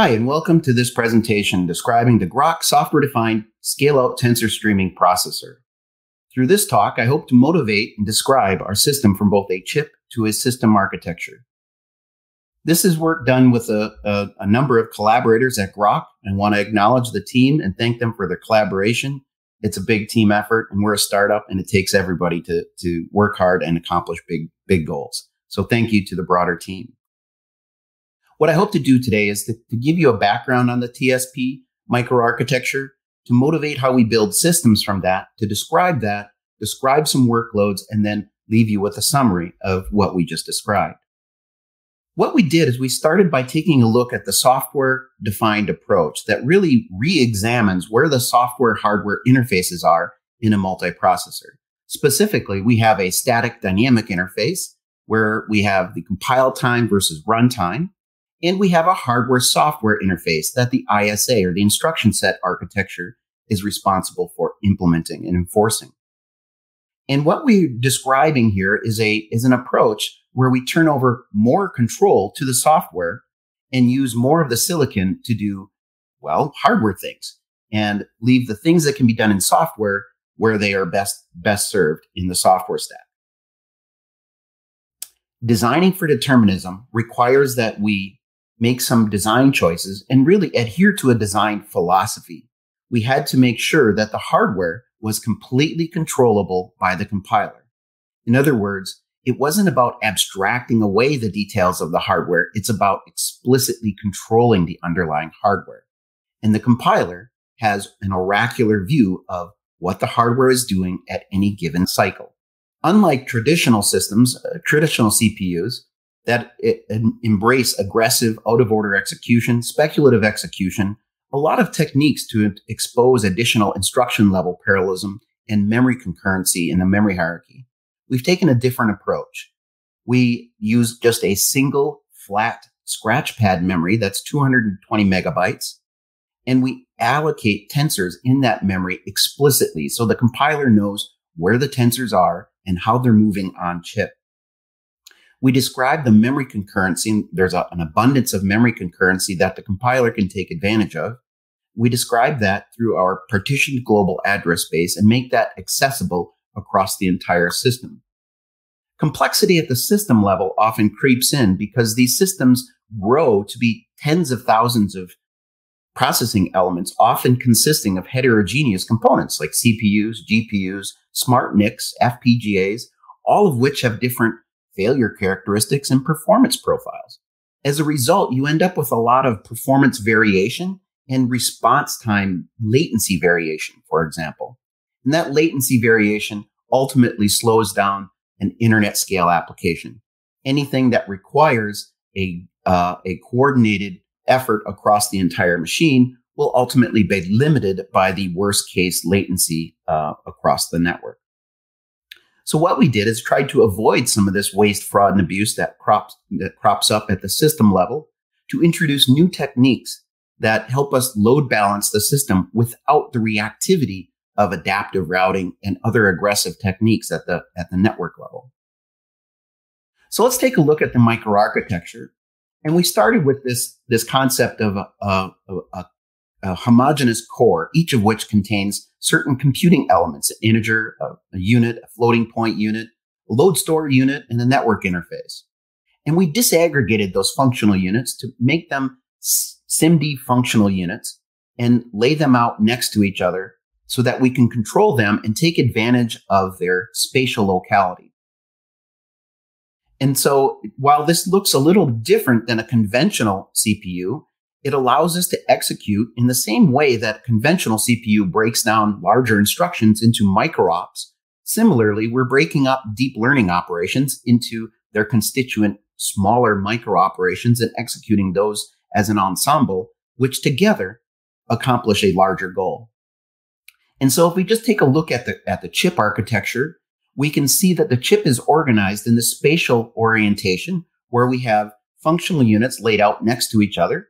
Hi, and welcome to this presentation describing the Groq software-defined scale-out tensor streaming processor. Through this talk, I hope to motivate and describe our system from both a chip to a system architecture. This is work done with a, a, a number of collaborators at Groq. I want to acknowledge the team and thank them for their collaboration. It's a big team effort, and we're a startup, and it takes everybody to, to work hard and accomplish big, big goals. So thank you to the broader team. What I hope to do today is to, to give you a background on the TSP microarchitecture, to motivate how we build systems from that, to describe that, describe some workloads, and then leave you with a summary of what we just described. What we did is we started by taking a look at the software defined approach that really re-examines where the software hardware interfaces are in a multiprocessor. Specifically, we have a static dynamic interface where we have the compile time versus runtime. And we have a hardware software interface that the ISA or the instruction set architecture is responsible for implementing and enforcing. And what we're describing here is a, is an approach where we turn over more control to the software and use more of the silicon to do, well, hardware things and leave the things that can be done in software where they are best, best served in the software stack. Designing for determinism requires that we make some design choices and really adhere to a design philosophy. We had to make sure that the hardware was completely controllable by the compiler. In other words, it wasn't about abstracting away the details of the hardware. It's about explicitly controlling the underlying hardware. And the compiler has an oracular view of what the hardware is doing at any given cycle. Unlike traditional systems, uh, traditional CPUs, that embrace aggressive, out of order execution, speculative execution, a lot of techniques to expose additional instruction level parallelism and memory concurrency in the memory hierarchy. We've taken a different approach. We use just a single flat scratchpad memory that's 220 megabytes, and we allocate tensors in that memory explicitly so the compiler knows where the tensors are and how they're moving on chip. We describe the memory concurrency. There's a, an abundance of memory concurrency that the compiler can take advantage of. We describe that through our partitioned global address space and make that accessible across the entire system. Complexity at the system level often creeps in because these systems grow to be tens of thousands of processing elements, often consisting of heterogeneous components like CPUs, GPUs, smart NICs, FPGAs, all of which have different failure characteristics, and performance profiles. As a result, you end up with a lot of performance variation and response time latency variation, for example. And that latency variation ultimately slows down an internet scale application. Anything that requires a, uh, a coordinated effort across the entire machine will ultimately be limited by the worst case latency uh, across the network. So what we did is tried to avoid some of this waste, fraud, and abuse that crops that crops up at the system level to introduce new techniques that help us load balance the system without the reactivity of adaptive routing and other aggressive techniques at the at the network level. So let's take a look at the microarchitecture. And we started with this, this concept of a, a, a, a homogeneous core, each of which contains certain computing elements, an integer, a, a unit, a floating point unit, a load store unit, and a network interface. And we disaggregated those functional units to make them SIMD functional units and lay them out next to each other so that we can control them and take advantage of their spatial locality. And so while this looks a little different than a conventional CPU, it allows us to execute in the same way that conventional CPU breaks down larger instructions into microops. Similarly, we're breaking up deep learning operations into their constituent smaller micro operations and executing those as an ensemble, which together accomplish a larger goal. And so if we just take a look at the, at the chip architecture, we can see that the chip is organized in the spatial orientation where we have functional units laid out next to each other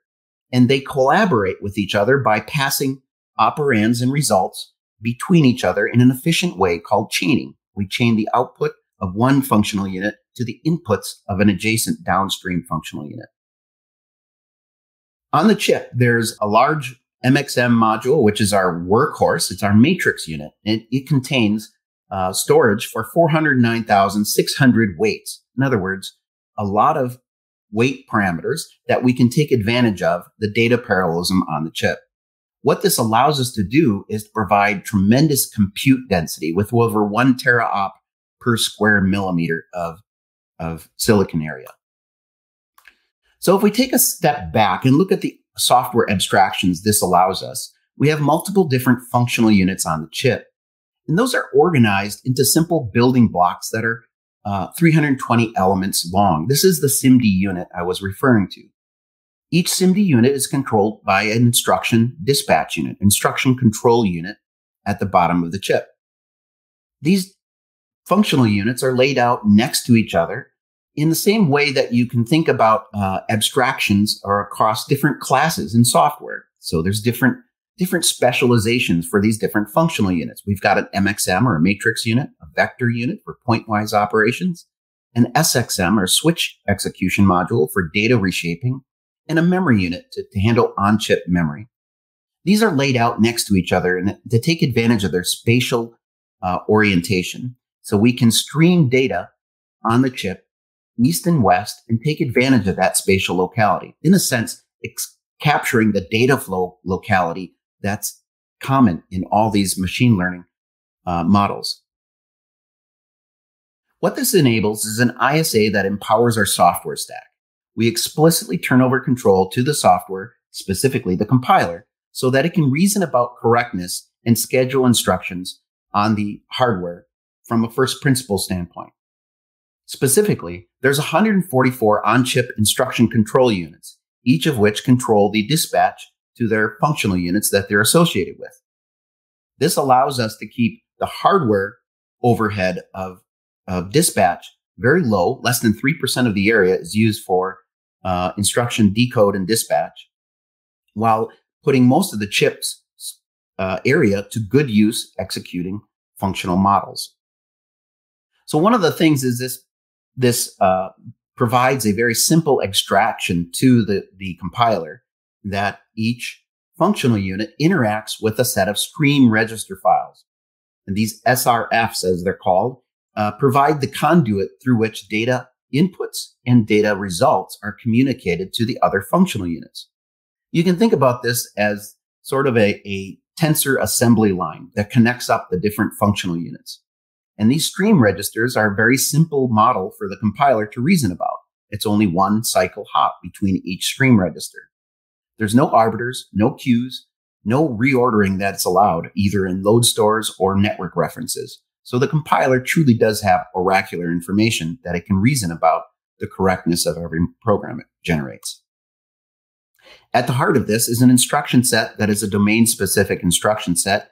and they collaborate with each other by passing operands and results between each other in an efficient way called chaining. We chain the output of one functional unit to the inputs of an adjacent downstream functional unit. On the chip, there's a large MXM module, which is our workhorse. It's our matrix unit. It, it contains uh, storage for 409,600 weights. In other words, a lot of weight parameters that we can take advantage of the data parallelism on the chip. What this allows us to do is to provide tremendous compute density with over one teraop per square millimeter of, of silicon area. So if we take a step back and look at the software abstractions this allows us, we have multiple different functional units on the chip. And those are organized into simple building blocks that are uh, 320 elements long. This is the SIMD unit I was referring to. Each SIMD unit is controlled by an instruction dispatch unit, instruction control unit at the bottom of the chip. These functional units are laid out next to each other in the same way that you can think about uh, abstractions or across different classes in software. So there's different different specializations for these different functional units. We've got an MXM or a matrix unit, a vector unit for pointwise operations, an SXM or switch execution module for data reshaping, and a memory unit to, to handle on-chip memory. These are laid out next to each other and to take advantage of their spatial uh, orientation. So we can stream data on the chip east and west and take advantage of that spatial locality. In a sense, capturing the data flow locality that's common in all these machine learning uh, models. What this enables is an ISA that empowers our software stack. We explicitly turn over control to the software, specifically the compiler, so that it can reason about correctness and schedule instructions on the hardware from a first principle standpoint. Specifically, there's 144 on-chip instruction control units, each of which control the dispatch to their functional units that they're associated with. This allows us to keep the hardware overhead of, of dispatch very low. Less than 3% of the area is used for uh, instruction decode and dispatch, while putting most of the chips uh, area to good use executing functional models. So one of the things is this, this uh, provides a very simple extraction to the, the compiler that each functional unit interacts with a set of stream register files. And these SRFs, as they're called, uh, provide the conduit through which data inputs and data results are communicated to the other functional units. You can think about this as sort of a, a tensor assembly line that connects up the different functional units. And these stream registers are a very simple model for the compiler to reason about. It's only one cycle hop between each stream register. There's no arbiters, no queues, no reordering that's allowed either in load stores or network references. So the compiler truly does have oracular information that it can reason about the correctness of every program it generates. At the heart of this is an instruction set that is a domain specific instruction set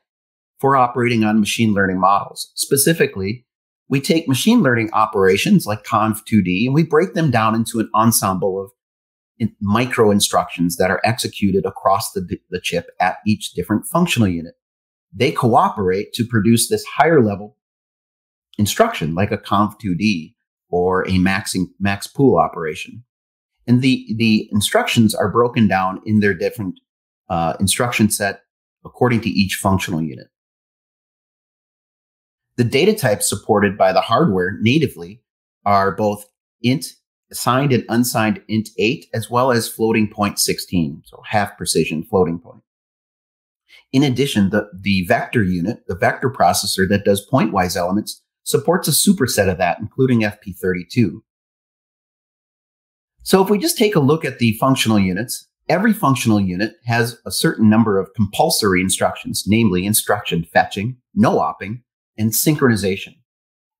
for operating on machine learning models. Specifically, we take machine learning operations like conv2d and we break them down into an ensemble of in micro instructions that are executed across the, the chip at each different functional unit. They cooperate to produce this higher level instruction like a conv2d or a maxing, max pool operation. And the, the instructions are broken down in their different uh, instruction set according to each functional unit. The data types supported by the hardware natively are both int signed and unsigned int 8, as well as floating point 16, so half precision floating point. In addition, the, the vector unit, the vector processor that does pointwise elements, supports a superset of that, including FP32. So if we just take a look at the functional units, every functional unit has a certain number of compulsory instructions, namely instruction fetching, no-opping, and synchronization.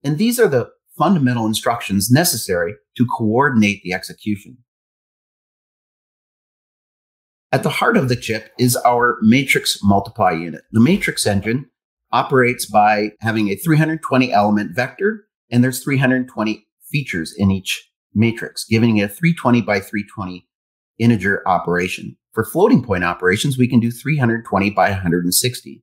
And these are the fundamental instructions necessary to coordinate the execution. At the heart of the chip is our matrix multiply unit. The matrix engine operates by having a 320 element vector, and there's 320 features in each matrix, giving it a 320 by 320 integer operation. For floating point operations, we can do 320 by 160.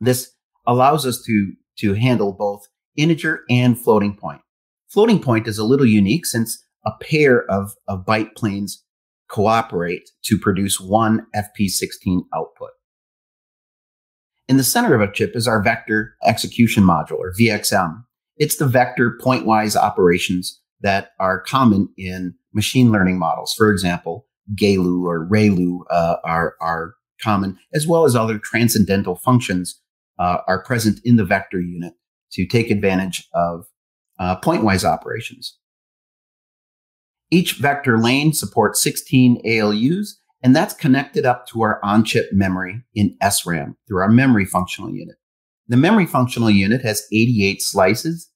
This allows us to, to handle both integer and floating point. Floating point is a little unique since a pair of, of byte planes cooperate to produce one FP16 output. In the center of a chip is our vector execution module or VXM. It's the vector pointwise operations that are common in machine learning models. For example, GELU or ReLU uh, are, are common, as well as other transcendental functions uh, are present in the vector unit to take advantage of uh, pointwise operations. Each vector lane supports 16 ALUs, and that's connected up to our on-chip memory in SRAM through our memory functional unit. The memory functional unit has 88 slices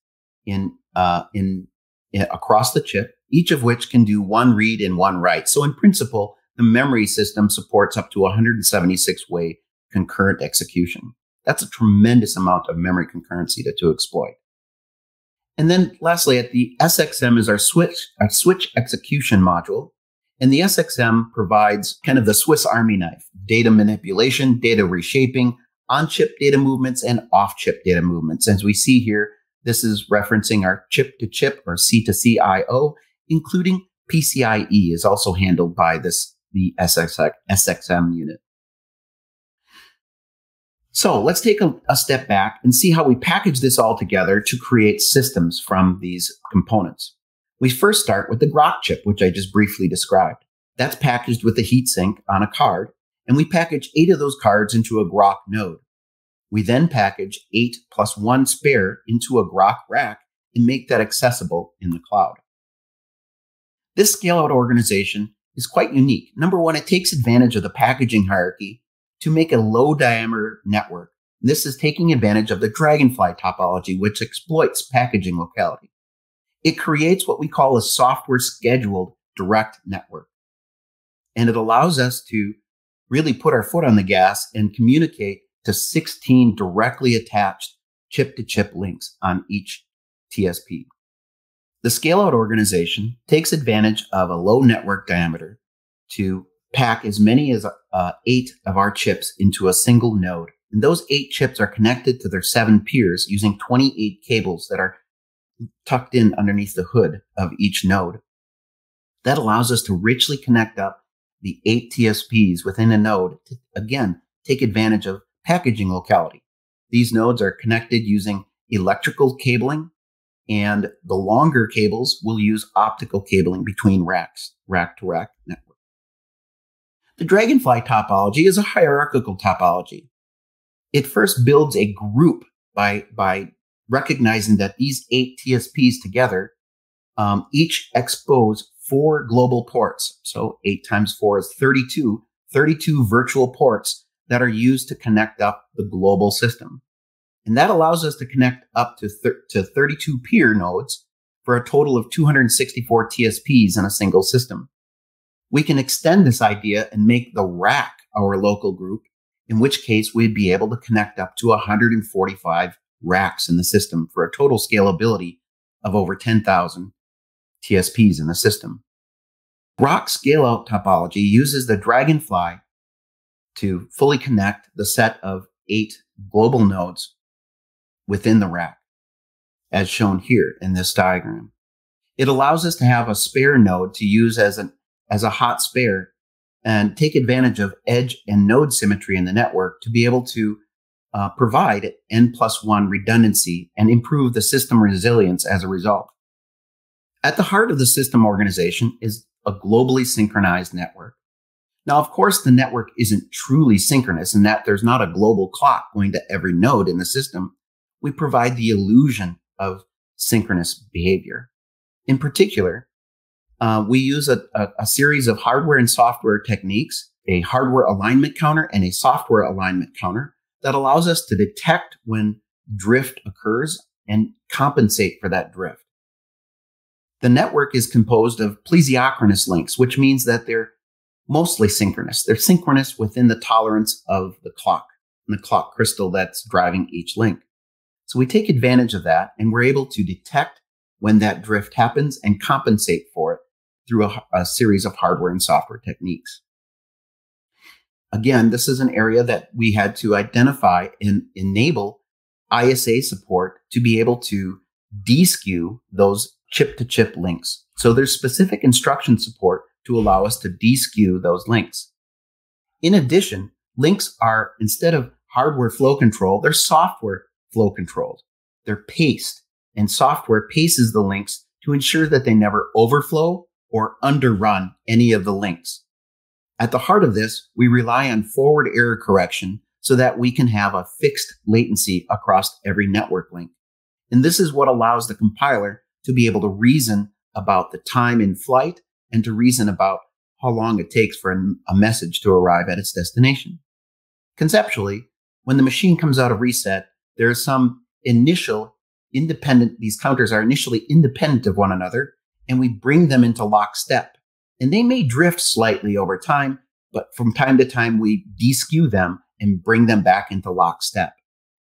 in, uh, in, in across the chip, each of which can do one read and one write. So in principle, the memory system supports up to 176 way concurrent execution. That's a tremendous amount of memory concurrency to, to exploit. And then lastly, at the SXM is our switch, our switch execution module. And the SXM provides kind of the Swiss Army knife, data manipulation, data reshaping, on-chip data movements, and off-chip data movements. As we see here, this is referencing our chip-to-chip or C2C IO, including PCIe is also handled by this the SXM unit. So let's take a, a, step back and see how we package this all together to create systems from these components. We first start with the Groq chip, which I just briefly described. That's packaged with a heatsink on a card, and we package eight of those cards into a Groq node. We then package eight plus one spare into a Groq rack and make that accessible in the cloud. This scale out organization is quite unique. Number one, it takes advantage of the packaging hierarchy to make a low diameter network. This is taking advantage of the Dragonfly topology, which exploits packaging locality. It creates what we call a software scheduled direct network. And it allows us to really put our foot on the gas and communicate to 16 directly attached chip to chip links on each TSP. The scale out organization takes advantage of a low network diameter to pack as many as uh, eight of our chips into a single node. And those eight chips are connected to their seven peers using 28 cables that are tucked in underneath the hood of each node. That allows us to richly connect up the eight TSPs within a node to, again, take advantage of packaging locality. These nodes are connected using electrical cabling and the longer cables will use optical cabling between racks, rack to rack. The Dragonfly topology is a hierarchical topology. It first builds a group by, by recognizing that these eight TSPs together um, each expose four global ports. So eight times four is 32, 32 virtual ports that are used to connect up the global system. And that allows us to connect up to, thir- to 32 peer nodes for a total of 264 TSPs in a single system. We can extend this idea and make the rack our local group, in which case we'd be able to connect up to 145 racks in the system for a total scalability of over 10,000 TSPs in the system. Groq scale out topology uses the Dragonfly to fully connect the set of eight global nodes within the rack, as shown here in this diagram. It allows us to have a spare node to use as, an, as a hot spare and take advantage of edge and node symmetry in the network to be able to uh, provide N plus one redundancy and improve the system resilience as a result. At the heart of the system organization is a globally synchronized network. Now, of course, the network isn't truly synchronous in that there's not a global clock going to every node in the system, we provide the illusion of synchronous behavior. In particular, uh, we use a, a, a series of hardware and software techniques, a hardware alignment counter and a software alignment counter that allows us to detect when drift occurs and compensate for that drift. The network is composed of plesiochronous links, which means that they're mostly synchronous. They're synchronous within the tolerance of the clock and the clock crystal that's driving each link. So we take advantage of that and we're able to detect when that drift happens and compensate for it through a, a series of hardware and software techniques. Again, this is an area that we had to identify and enable ISA support to be able to deskew those chip to chip links. So there's specific instruction support to allow us to deskew those links. In addition, links are, instead of hardware flow control, they're software flow controlled. They're paced, and software paces the links to ensure that they never overflow or underrun any of the links. At the heart of this, we rely on forward error correction so that we can have a fixed latency across every network link. And this is what allows the compiler to be able to reason about the time in flight and to reason about how long it takes for a message to arrive at its destination. Conceptually, when the machine comes out of reset, there is some initial independent, these counters are initially independent of one another, and we bring them into lockstep. And they may drift slightly over time, but from time to time we deskew them and bring them back into lockstep.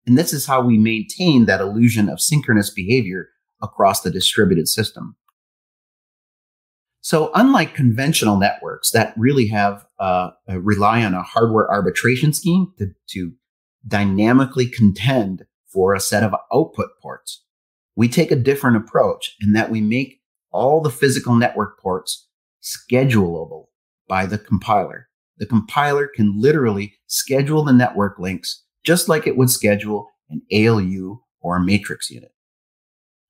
And this is how we maintain that illusion of synchronous behavior across the distributed system. So unlike conventional networks that really have uh, rely on a hardware arbitration scheme to, to dynamically contend for a set of output ports, we take a different approach in that we make all the physical network ports schedulable by the compiler. The compiler can literally schedule the network links just like it would schedule an ALU or a matrix unit.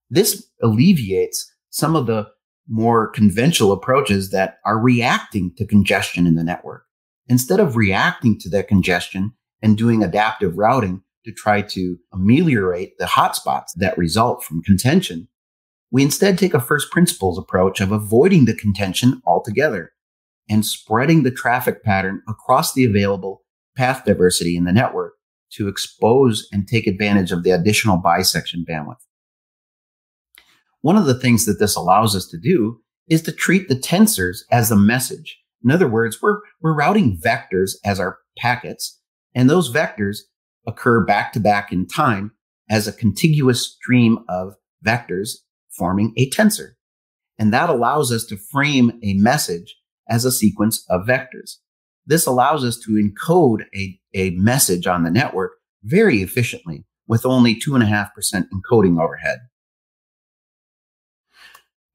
This alleviates some of the more conventional approaches that are reacting to congestion in the network. Instead of reacting to that congestion and doing adaptive routing to try to ameliorate the hotspots that result from contention, we instead take a first principles approach of avoiding the contention altogether and spreading the traffic pattern across the available path diversity in the network to expose and take advantage of the additional bisection bandwidth. One of the things that this allows us to do is to treat the tensors as a message. In other words, we're, we're routing vectors as our packets, and those vectors occur back to back in time as a contiguous stream of vectors forming a tensor. And that allows us to frame a message as a sequence of vectors. This allows us to encode a, a message on the network very efficiently with only 2.5% encoding overhead.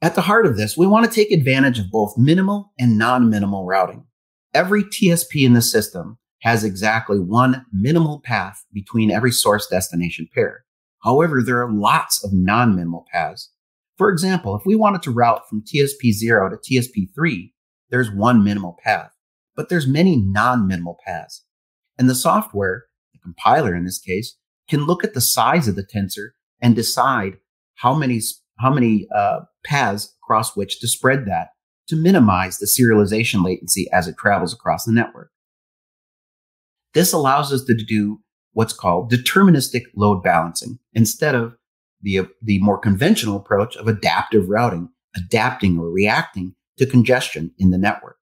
At the heart of this, we want to take advantage of both minimal and non-minimal routing. Every TSP in the system has exactly one minimal path between every source destination pair. However, there are lots of non-minimal paths. For example, if we wanted to route from TSP0 to TSP3, there's one minimal path, but there's many non-minimal paths. And the software, the compiler in this case, can look at the size of the tensor and decide how many, how many uh, paths across which to spread that to minimize the serialization latency as it travels across the network. This allows us to do what's called deterministic load balancing instead of the, the more conventional approach of adaptive routing, adapting or reacting to congestion in the network.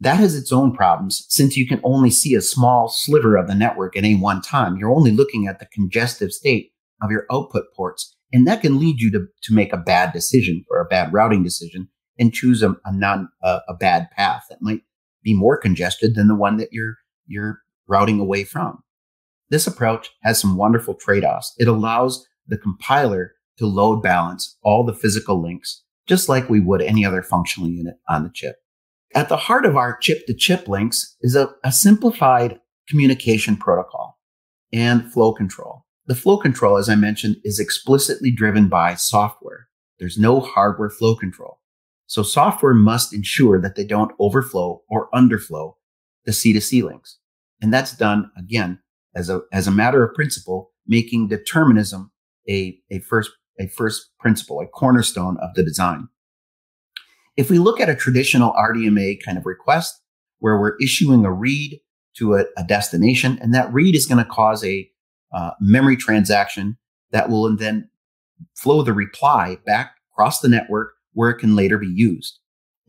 That has its own problems since you can only see a small sliver of the network at any one time. You're only looking at the congestive state of your output ports, and that can lead you to, to make a bad decision or a bad routing decision and choose a, a non a, a bad path that might be more congested than the one that you're you're routing away from. This approach has some wonderful trade-offs. It allows the compiler to load balance all the physical links, just like we would any other functional unit on the chip. At the heart of our chip to chip links is a, a simplified communication protocol and flow control. The flow control, as I mentioned, is explicitly driven by software. There's no hardware flow control. So software must ensure that they don't overflow or underflow the C2C links. And that's done again as a, as a matter of principle, making determinism a, a first, a first principle, a cornerstone of the design. If we look at a traditional RDMA kind of request where we're issuing a read to a, a destination and that read is going to cause a uh, memory transaction that will then flow the reply back across the network where it can later be used.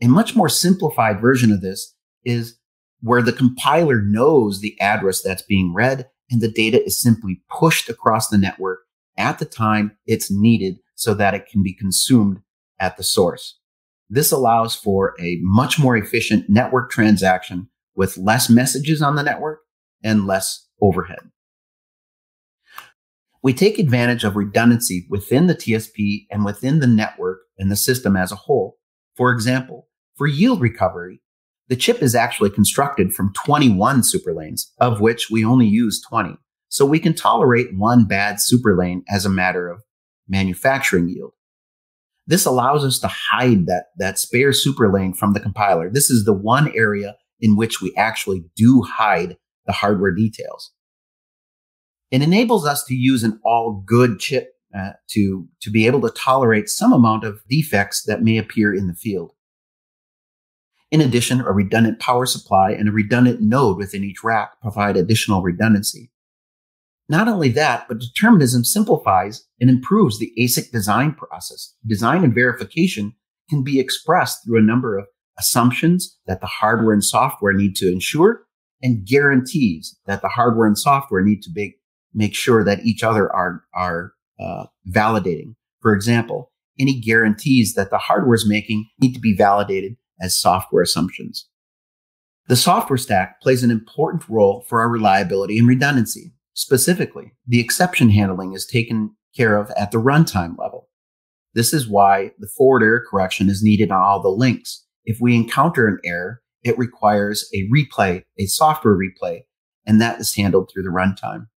A much more simplified version of this is where the compiler knows the address that's being read and the data is simply pushed across the network at the time it's needed so that it can be consumed at the source. This allows for a much more efficient network transaction with less messages on the network and less overhead. We take advantage of redundancy within the TSP and within the network and the system as a whole. For example, For yield recovery, the chip is actually constructed from 21 superlanes, of which we only use 20. So we can tolerate one bad superlane as a matter of manufacturing yield. This allows us to hide that, that spare superlane from the compiler. This is the one area in which we actually do hide the hardware details. It enables us to use an all good chip uh, to, to be able to tolerate some amount of defects that may appear in the field. In addition, a redundant power supply and a redundant node within each rack provide additional redundancy. Not only that, but determinism simplifies and improves the ASIC design process. Design and verification can be expressed through a number of assumptions that the hardware and software need to ensure and guarantees that the hardware and software need to make, make sure that each other are, are uh, validating. For example, any guarantees that the hardware is making need to be validated as software assumptions. The software stack plays an important role for our reliability and redundancy. Specifically, the exception handling is taken care of at the runtime level. This is why the forward error correction is needed on all the links. If we encounter an error, it requires a replay, a software replay, and that is handled through the runtime.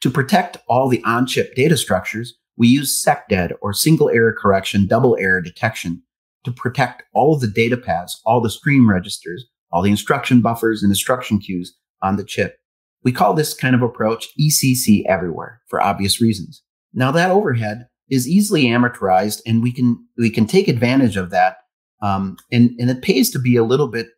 To protect all the on-chip data structures, we use SecDed or single error correction double error detection to protect all of the data paths, all the stream registers, all the instruction buffers and instruction queues on the chip. We call this kind of approach ECC everywhere for obvious reasons. Now that overhead is easily amortized and we can, we can take advantage of that. Um, and, and it pays to be a little bit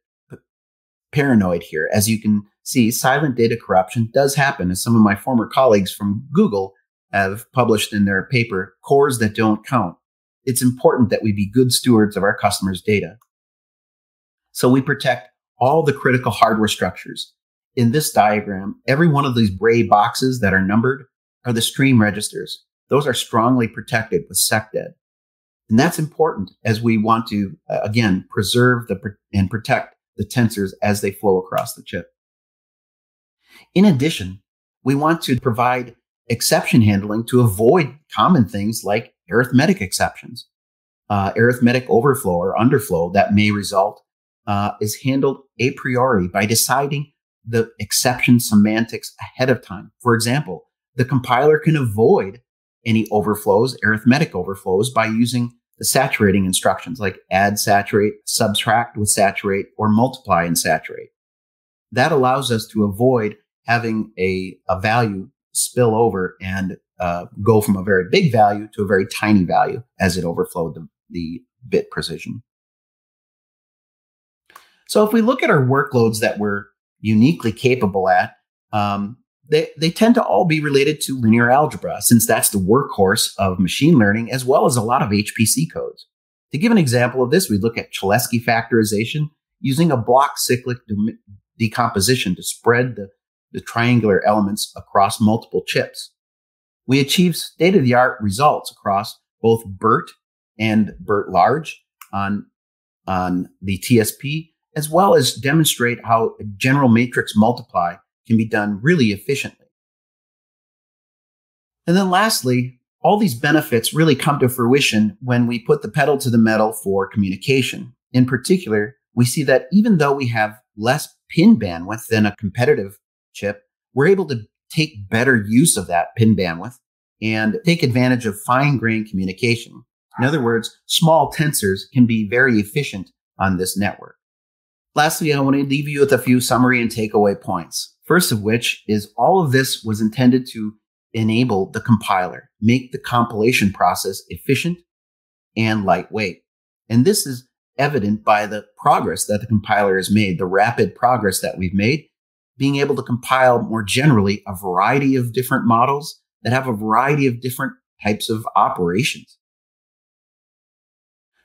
paranoid here. As you can see, silent data corruption does happen as some of my former colleagues from Google have published in their paper, cores that don't count. It's important that we be good stewards of our customers' data. So we protect all the critical hardware structures, in this diagram, every one of these gray boxes that are numbered are the stream registers. Those are strongly protected with SecDed. And that's important as we want to, uh, again, preserve the and protect the tensors as they flow across the chip. In addition, we want to provide exception handling to avoid common things like arithmetic exceptions. Uh, arithmetic overflow or underflow that may result uh, is handled a priori by deciding the exception semantics ahead of time. For example, the compiler can avoid any overflows, arithmetic overflows by using the saturating instructions like add saturate, subtract with saturate, or multiply and saturate. That allows us to avoid having a, a value spill over and uh, go from a very big value to a very tiny value as it overflowed the, the bit precision. So if we look at our workloads that we're uniquely capable at, um, they, they tend to all be related to linear algebra, since that's the workhorse of machine learning, as well as a lot of HPC codes. To give an example of this, we look at Cholesky factorization using a block cyclic de- decomposition to spread the, the triangular elements across multiple chips. We achieve state of the art results across both BERT and BERT large on, on the TSP, as well as demonstrate how a general matrix multiply can be done really efficiently. And then lastly, all these benefits really come to fruition when we put the pedal to the metal for communication. In particular, we see that even though we have less pin bandwidth than a competitive chip, we're able to take better use of that pin bandwidth and take advantage of fine grained communication. In other words, small tensors can be very efficient on this network. Lastly, I want to leave you with a few summary and takeaway points. First of which is all of this was intended to enable the compiler, make the compilation process efficient and lightweight. And this is evident by the progress that the compiler has made, the rapid progress that we've made, being able to compile more generally a variety of different models that have a variety of different types of operations.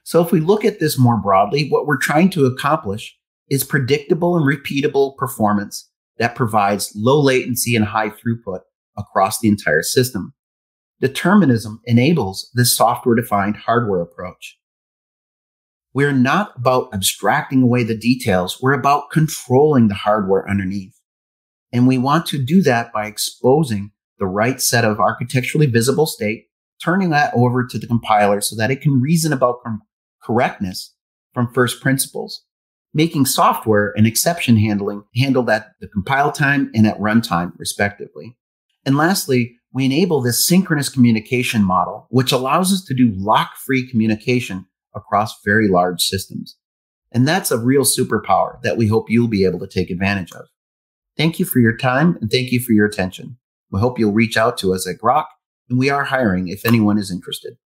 So if we look at this more broadly, what we're trying to accomplish is predictable and repeatable performance that provides low latency and high throughput across the entire system. Determinism enables this software defined hardware approach. We're not about abstracting away the details. We're about controlling the hardware underneath. And we want to do that by exposing the right set of architecturally visible state, turning that over to the compiler so that it can reason about correctness from first principles, making software and exception handling handled at the compile time and at runtime, respectively. And lastly, we enable this synchronous communication model, which allows us to do lock free communication across very large systems. And that's a real superpower that we hope you'll be able to take advantage of. Thank you for your time and thank you for your attention. We hope you'll reach out to us at Groq, and we are hiring if anyone is interested.